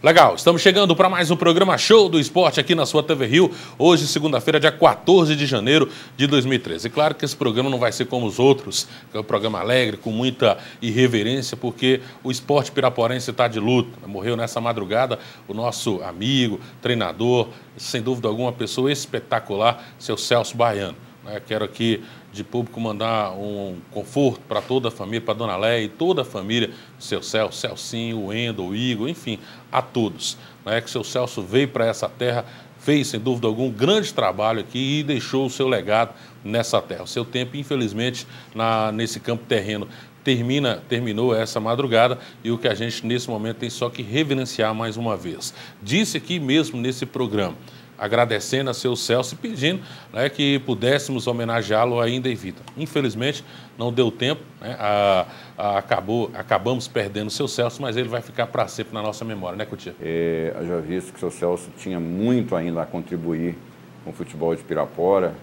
Legal, estamos chegando para mais um programa Show do Esporte aqui na sua TV Rio. Hoje, segunda-feira, dia 14 de janeiro de 2013. E claro que esse programa não vai ser como os outros, que é um programa alegre, com muita irreverência, porque o esporte piraporense está de luto. Morreu nessa madrugada o nosso amigo, treinador, sem dúvida alguma, pessoa espetacular, seu Celso Baiano. Né? Quero aqui de público mandar um conforto para toda a família, para Dona Léia e toda a família, seu Celso, Celcinho, Wendel, Igor, enfim, a todos. Né? Que o seu Celso veio para essa terra, fez, sem dúvida alguma, um grande trabalho aqui e deixou o seu legado nessa terra. O seu tempo, infelizmente, na, nesse campo terreno termina, terminou essa madrugada e o que a gente, nesse momento, tem só que reverenciar mais uma vez. Disse aqui mesmo nesse programa agradecendo a seu Celso e pedindo né, que pudéssemos homenageá-lo ainda em vida. Infelizmente, não deu tempo, né, a, a, acabou, acabamos perdendo o seu Celso, mas ele vai ficar para sempre na nossa memória, né, Coutinho? É, eu já visto que o seu Celso tinha muito ainda a contribuir com o futebol de Pirapora.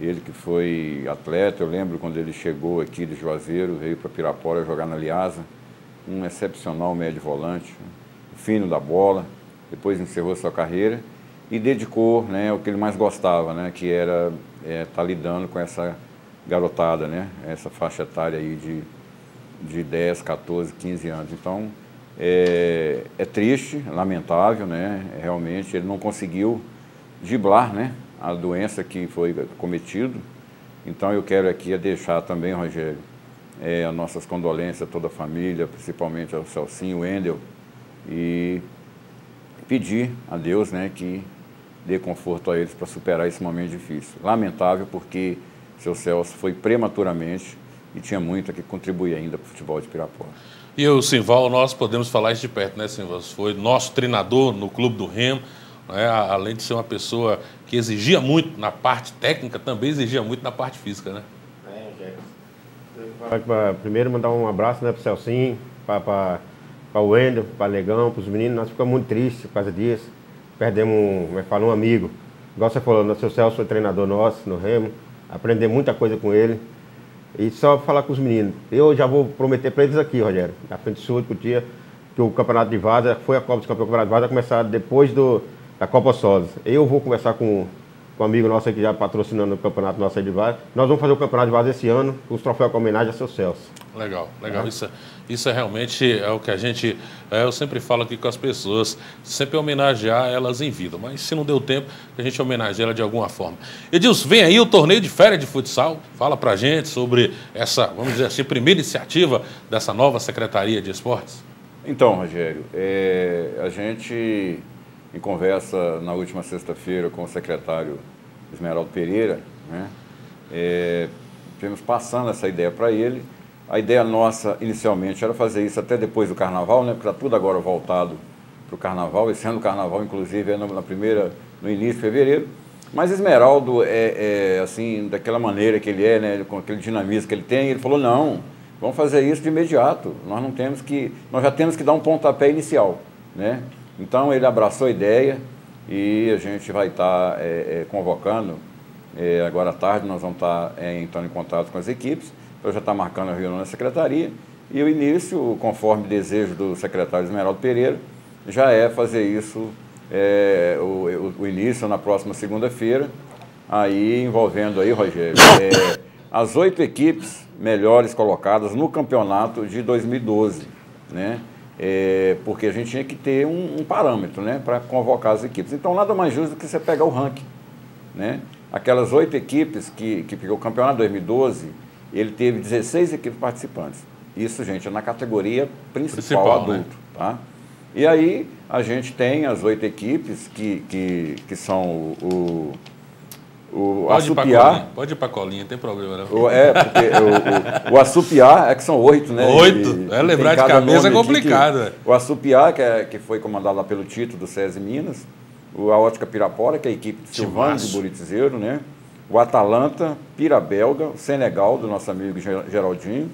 Ele que foi atleta, eu lembro quando ele chegou aqui de Juazeiro, veio para Pirapora jogar na Liasa, um excepcional médio volante, fino da bola, depois encerrou sua carreira e dedicou né, o que ele mais gostava, né, que era estar é, tá lidando com essa garotada, né, essa faixa etária aí de, de 10, 14, 15 anos. Então, é, é triste, lamentável, né, realmente ele não conseguiu driblar né, a doença que foi cometido. Então, eu quero aqui deixar também, Rogério, é, as nossas condolências a toda a família, principalmente ao Celcinho, Wendel, e pedir a Deus né, que dê conforto a eles para superar esse momento difícil. Lamentável porque seu Celso foi prematuramente e tinha muito a que contribuir ainda para o futebol de Pirapora. E o Simval, nós podemos falar isso de perto, né, Simval? Foi nosso treinador no Clube do Remo, né? além de ser uma pessoa que exigia muito na parte técnica, também exigia muito na parte física, né? É, Primeiro mandar um abraço né, para o Celcinho, para o Wendel, para o Legão, para os meninos. Nós ficamos muito tristes por causa disso perdemos como é que fala, um amigo. Igual você falou, o seu Celso foi treinador nosso no Remo, aprender muita coisa com ele. E só falar com os meninos. Eu já vou prometer para eles aqui, Rogério, na frente sua, dia que o Campeonato de Vaza, foi a Copa dos Campeões, o Campeonato de Vaza começar depois do, da Copa Sosa. Eu vou conversar com, com um amigo nosso aqui já patrocinando o campeonato nosso aí de Vaza. Nós vamos fazer o Campeonato de Vaza esse ano, com os troféus com homenagem a seu Celso. Legal, legal. É. Isso, isso é realmente é o que a gente. É, eu sempre falo aqui com as pessoas, sempre homenagear elas em vida, mas se não deu tempo, a gente homenageia ela de alguma forma. Edilson, vem aí o torneio de férias de futsal. Fala pra gente sobre essa, vamos dizer assim, primeira iniciativa dessa nova Secretaria de Esportes. Então, Rogério, é, a gente, em conversa na última sexta-feira com o secretário Esmeraldo Pereira, né, é, temos passando essa ideia para ele a ideia nossa inicialmente era fazer isso até depois do carnaval, né? Porque está tudo agora voltado para o carnaval. Esse ano o carnaval, inclusive, é na primeira, no início de fevereiro. Mas Esmeraldo é, é, assim, daquela maneira que ele é, né? Com aquele dinamismo que ele tem, ele falou, não, vamos fazer isso de imediato. Nós não temos que. Nós já temos que dar um pontapé inicial. Né? Então ele abraçou a ideia e a gente vai estar tá, é, é, convocando. É, agora à tarde nós vamos estar tá, é, entrando em contato com as equipes eu já está marcando a reunião na secretaria. E o início, conforme desejo do secretário Esmeraldo Pereira, já é fazer isso, é, o, o, o, início na próxima segunda-feira, aí envolvendo aí, Rogério, é, as oito equipes melhores colocadas no campeonato de 2012, né? É, porque a gente tinha que ter um, um parâmetro né, para convocar as equipes. Então, nada mais justo do que você pegar o ranking. Né? Aquelas oito equipes que, que ficou o campeonato 2012, ele teve 16 equipes participantes. Isso, gente, é na categoria principal, principal né? adulto. Né? Tá? E aí a gente tem as oito equipes que, que, que são o, o, o pode. Ir pode ir para colinha, não tem problema não. O, é, porque o, o, o é que são oito, né? Oito? É, lembrar de cabeça é complicado. Que, o Assupiá, que, é, que foi comandado lá pelo Tito do SESI Minas, o, a Ótica Pirapora, que é a equipe de Silvano de Buritizeiro, né? o Atalanta, Pirabelga, o Senegal, do nosso amigo Geraldinho,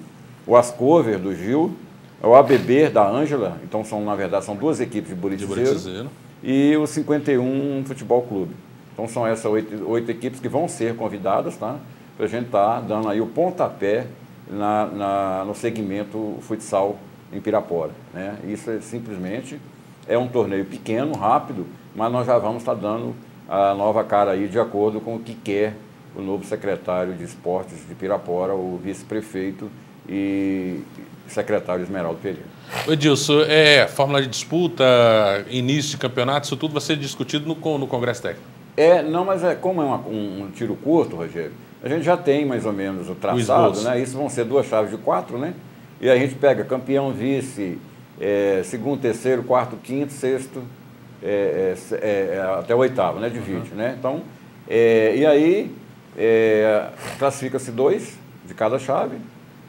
o Ascover, do Gil, o ABB, da Ângela, então são, na verdade, são duas equipes de Buritizeiro, e o 51 Futebol Clube. Então são essas oito, oito equipes que vão ser convidadas, tá? Para a gente estar tá dando aí o pontapé na, na, no segmento futsal em Pirapora. Né? Isso é simplesmente É um torneio pequeno, rápido, mas nós já vamos estar dando a nova cara aí de acordo com o que quer o novo secretário de esportes de Pirapora, o vice-prefeito e secretário Esmeraldo Pereira. Edilson, é, fórmula de disputa, início de campeonato, isso tudo vai ser discutido no, no Congresso Técnico? É, não, mas é, como é uma, um, um, tiro curto, Rogério, a gente já tem mais ou menos o traçado, o né? Isso vão ser duas chaves de quatro, né? E a gente pega campeão, vice, é, segundo, terceiro, quarto, quinto, sexto, é, é, é, é até o oitavo, né? Divide, uhum. né? Então, e aí classifica-se dois de cada chave,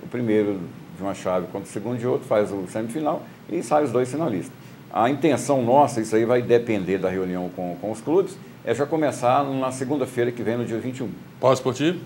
o primeiro de uma chave contra o segundo de outro, faz o semifinal e sai os dois finalistas. A intenção nossa, isso aí vai depender da reunião com, com os clubes, é já começar na segunda-feira que vem, no dia 21. Pós-esportivo?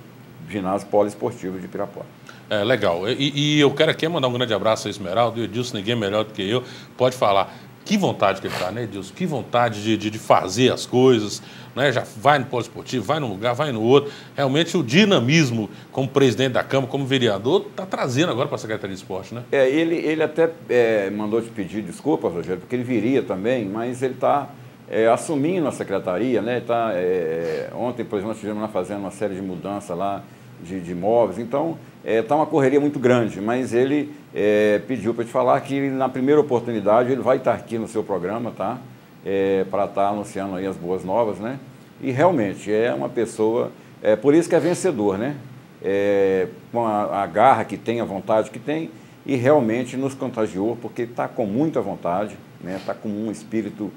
Ginásio Poliesportivo de Pirapora. É, legal. E, e, eu quero aqui mandar um grande abraço a Esmeralda, o Edilson, ninguém melhor do que eu, pode falar. Que vontade que ele está, né, Edilson? Que vontade de, de, de, fazer as coisas, né? Já vai no poliesportivo, vai num lugar, vai no outro. Realmente o dinamismo como presidente da Câmara, como vereador, está trazendo agora para a Secretaria de Esporte, né? É, ele, ele até é, mandou te pedir desculpas, Rogério, porque ele viria também, mas ele está é, assumindo a secretaria, né? Tá, é, ontem, por exemplo, nós estivemos lá fazendo uma série de mudanças lá de, de imóveis, então está é, uma correria muito grande, mas ele é, pediu para te falar que na primeira oportunidade ele vai estar aqui no seu programa, tá? É, para estar anunciando aí as boas novas, né? E realmente é uma pessoa, é por isso que é vencedor, né? É, com a, a garra que tem, a vontade que tem, e realmente nos contagiou, porque está com muita vontade, está né? Tá com um espírito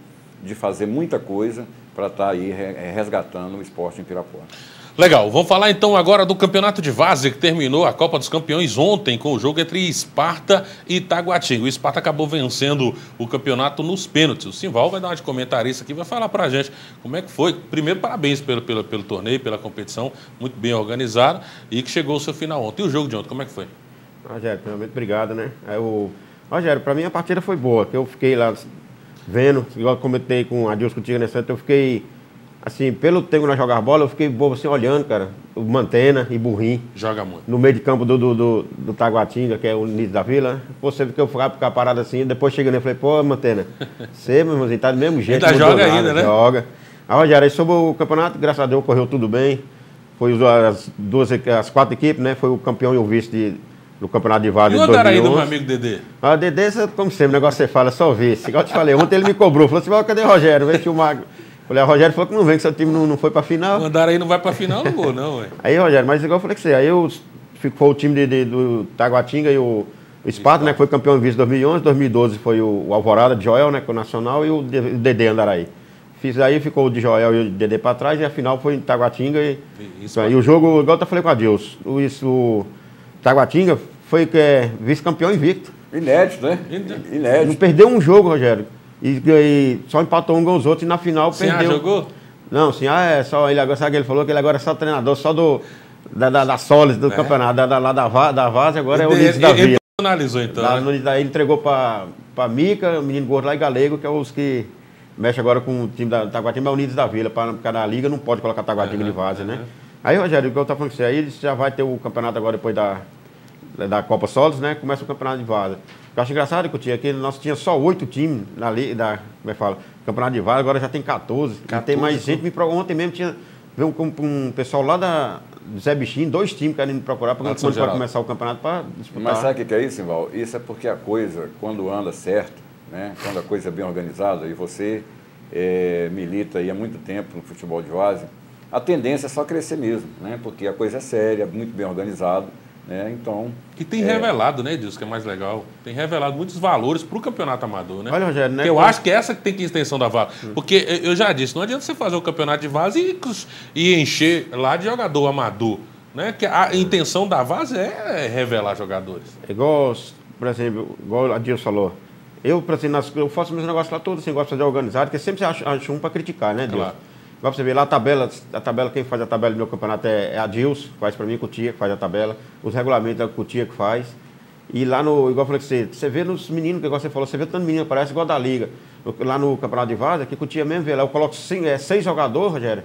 de fazer muita coisa para estar tá aí resgatando o esporte em Pirapora. Legal, vamos falar então agora do campeonato de Várzea que terminou a Copa dos Campeões ontem com o jogo entre Esparta e Itaguatinga. O Esparta acabou vencendo o campeonato nos pênaltis. O Simval vai dar uma de comentarista aqui, vai falar para a gente como é que foi. Primeiro, parabéns pelo, pelo, pelo torneio, pela competição, muito bem organizada e que chegou ao seu final ontem. E o jogo de ontem, como é que foi? Rogério, primeiramente, obrigado, né? o... Rogério, para mim a partida foi boa, que eu fiquei lá vendo, igual eu comentei com a Deus contigo nessa, eu fiquei assim, pelo tempo que nós jogávamos bola, eu fiquei bobo assim, olhando, cara, o Mantena e Burrim. Joga muito. No meio de campo do, do, do, do Taguatinga, que é o início da vila. Você que eu ficava ficar parado assim, depois chegando e falei, pô, Mantena, você, meu irmãozinho, tá do mesmo jeito. Ainda joga nada, ainda, né? Joga. Aí, Rogério, aí sobre o campeonato, graças a Deus, correu tudo bem. Foi as duas, as quatro equipes, né? Foi o campeão e o vice de, do Campeonato de Vale de 2011. E o Andaraí do meu amigo Dedê? Ah, Dedê, como sempre, o negócio você fala, só vice. Igual eu te falei, ontem ele me cobrou, falou assim, cadê o Rogério? Vê se o Magro... Falei, ah, Rogério falou que não vem, que seu time não, não foi pra final. Mandaram aí não vai pra final, não vou, não, ué. Aí, Rogério, mas igual eu falei que você, aí eu ficou o time de, de, do Taguatinga e o, o Esparta, né, que foi campeão em vice 2011, 2012 foi o, o, Alvorada de Joel, né, com o Nacional, e o, o Dedê Andaraí. Fiz aí, ficou o de Joel e o Dedê pra trás, e a final foi em Taguatinga. E, isso, e o jogo, igual eu falei com a Deus, o, isso, o Taguatinga foi é, vice-campeão invicto. Inédito, né? Inédito. Não perdeu um jogo, Rogério. E, e só empatou um com os outros e na final Sim, perdeu. Ah, jogou? Não, sim, ah, é só ele agora, sabe que ele falou que ele agora é só treinador, só do da, da, da Solis, do é. campeonato, da, da, lá da, da Vaz, agora ele, é o Unidos da Vila. Ele analisou então. Da, né? Ele entregou para Mica, o menino gordo lá e Galego, que é os que mexe agora com o time da Taguatinga, é o Unidos da Vila, para cada liga não pode colocar Taguatinga uhum, de Vaza, uhum. né? Aí, Rogério, o que eu estava falando assim, aí já vai ter o campeonato agora depois da, da Copa Solis, né? Começa o campeonato de Vaza. Eu acho engraçado que tinha que nós tinha só oito times na da, como é que fala, Campeonato de Vale, agora já tem 14. 14 já tem mais gente me. Ontem mesmo tinha veio um, um pessoal lá da Zé Bichinho, dois times querendo me procurar para quando vai começar o campeonato para disputar. Mas sabe o que é isso, Val? Isso é porque a coisa, quando anda certo, né? quando a coisa é bem organizada, e você é, milita aí há muito tempo no futebol de base, a tendência é só crescer mesmo, né? porque a coisa é séria, muito bem organizado né? Então. E tem é... revelado, né, Edilson, que é mais legal. Tem revelado muitos valores para o campeonato amador, né? Olha, Rogério, né? eu como... acho que essa que tem que extensão da vaga. Hum. Porque eu já disse, não adianta você fazer o campeonato de vaza e, e encher lá de jogador amador. Né? Que a intenção da vaza é revelar jogadores. É igual, por exemplo, igual a Dilson falou. Eu, por exemplo, eu faço meus negócios lá todos assim, gosto de fazer organizado, porque sempre acho, acho um para criticar, né, Dilson? Claro. Igual você vê lá a tabela, a tabela, quem faz a tabela do meu campeonato é, é a Dils, que faz para mim, Cutia, que faz a tabela. Os regulamentos é a Cutia que faz. E lá no, igual eu falei que você, você vê nos meninos, que igual você falou, você vê tanto menino, parece igual da liga. Lá no campeonato de Vaza, que Cutia mesmo vê lá, eu coloco cinco, é, seis jogadores, Rogério,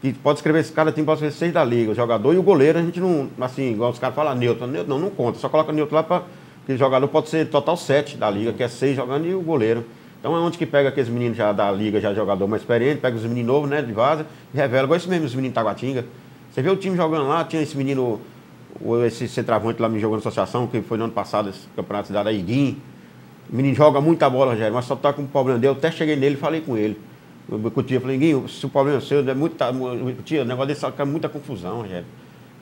que pode escrever, cada time pode escrever seis da liga. O jogador e o goleiro, a gente não, assim, igual os caras falam neutro, neutro não, não conta, só coloca neutro lá para que o jogador pode ser total sete da liga, que é seis jogando e o goleiro. Então é onde que pega aqueles meninos já da liga, já jogador mais experiente, pega os meninos novos, né, de vaza, e revela, igual esse mesmo, os meninos de Taguatinga. Você vê o time jogando lá, tinha esse menino, esse centroavante lá me jogou na associação, que foi no ano passado, esse campeonato de cidade, aí, Guim. O menino joga muita bola, Rogério, mas só tá com um problema dele. Eu até cheguei nele e falei com ele. Com o tia, falei, Guinho, se o problema é seu, é muito, tia, o negócio desse é muita confusão, Rogério.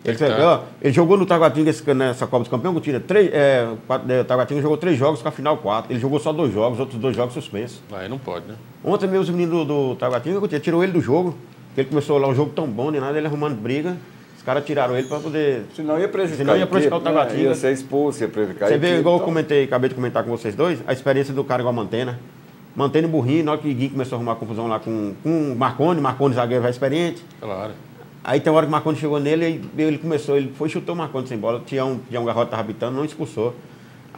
Ele, tá. ele, jogou no Taguatinga nessa Copa dos Campeões, Coutinho, três, é, quatro, é, Taguatinga jogou três jogos com a final quatro. Ele jogou só dois jogos, outros dois jogos suspensos. Aí não pode, né? Ontem mesmo os meninos do, do Taguatinga, Coutinho, tirou ele do jogo. Ele começou lá um jogo tão bom, nem nada, ele arrumando briga. Os caras tiraram ele para poder. Senão ia prejudicar. Senão ia prejudicar o Taguatinga. Né? Ia ser expulso, ia prejudicar Você vê, igual então... eu comentei, acabei de comentar com vocês dois, a experiência do cara igual a Mantena. Mantendo burrinho, na hora que o Gui começou a arrumar confusão lá com, com o Marconi, Marconi zagueiro vai experiente. Claro. Aí tem uma hora que o Marconi chegou nele, ele começou, ele foi chutou o Marconi sem bola, tinha um, tinha um garrote que tava habitando, não expulsou.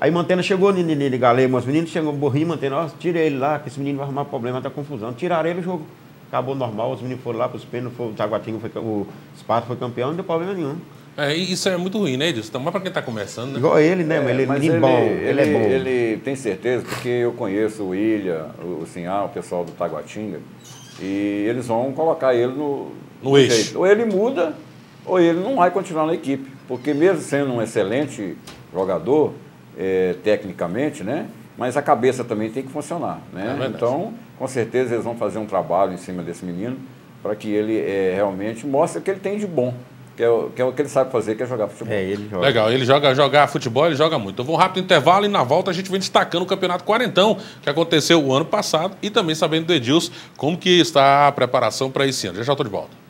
Aí Mantena chegou nele, galei, os meninos chegou, burrinho, Mantena, ó, tira ele lá, que esse menino vai arrumar problema, tá confusão. Tiraram ele, o jogo acabou normal, os meninos foram lá para os pênaltis, o Taguatinho foi, o Esparta foi campeão, não deu problema nenhum. É, isso é muito ruim, né, Edilson? Então, mas para quem está começando, né? Igual ele, né? É, ele, mas ele, bom, ele, ele, é bom. Ele tem certeza, porque eu conheço o Ilha, o Sinhá, o pessoal do Taguatinga, e eles vão colocar ele no, no eixo. Jeito. Ou ele muda, ou ele não vai continuar na equipe. Porque mesmo sendo um excelente jogador, é, tecnicamente, né? Mas a cabeça também tem que funcionar, né? É então, com certeza eles vão fazer um trabalho em cima desse menino para que ele é, realmente mostre o que ele tem de bom. Que é, o, que é o que ele sabe fazer, que é jogar futebol. É, ele joga. Legal, ele joga jogar futebol, ele joga muito. Eu vou um rápido intervalo e na volta a gente vem destacando o Campeonato Quarentão, que aconteceu o ano passado, e também sabendo do Edilson como que está a preparação para esse ano. Já já estou de volta.